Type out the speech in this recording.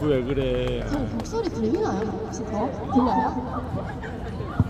왜 그래? 목소리 들리나요? 혹시 더? 들려요?